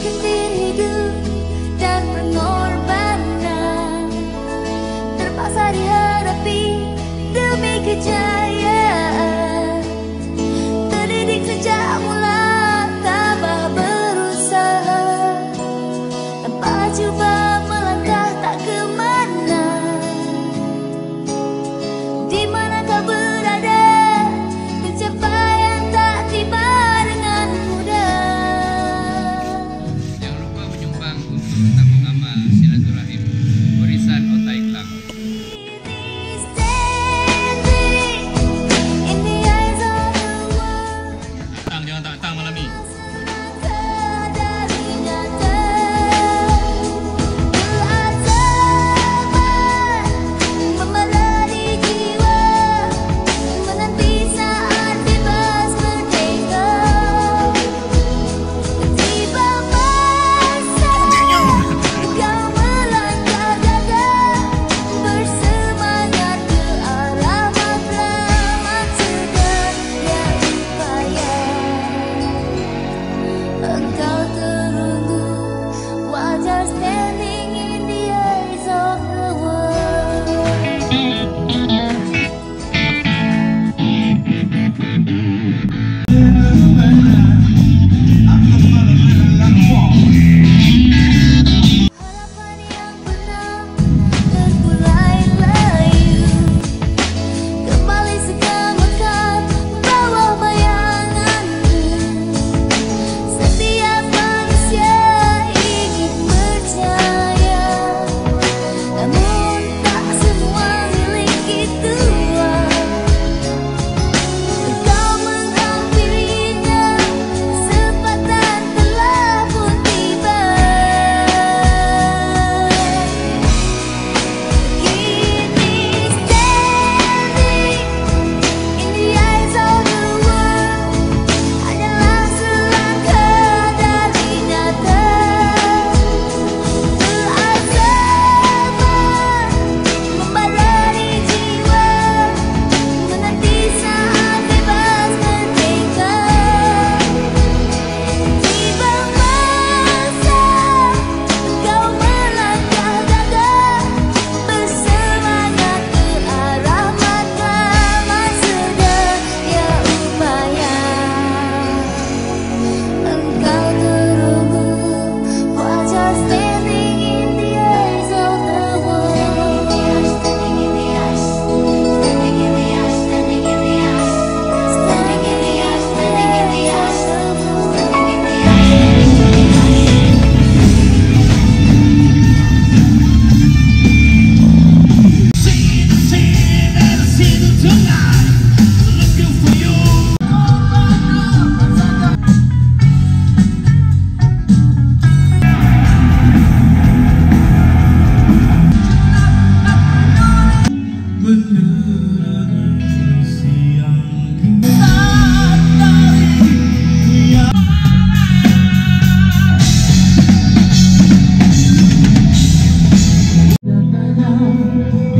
can sendiri dulu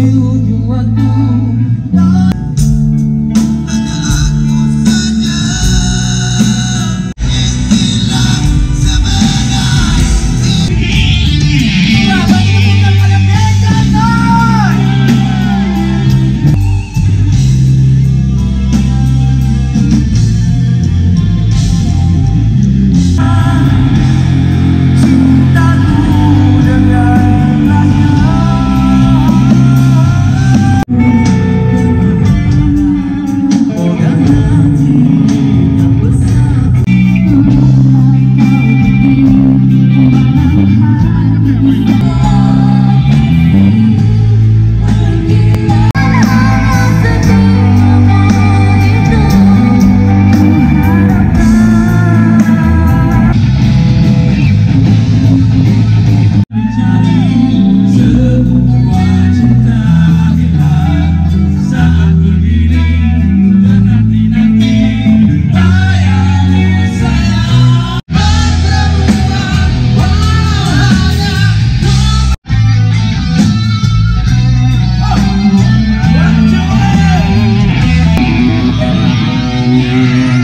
you Mm-hmm.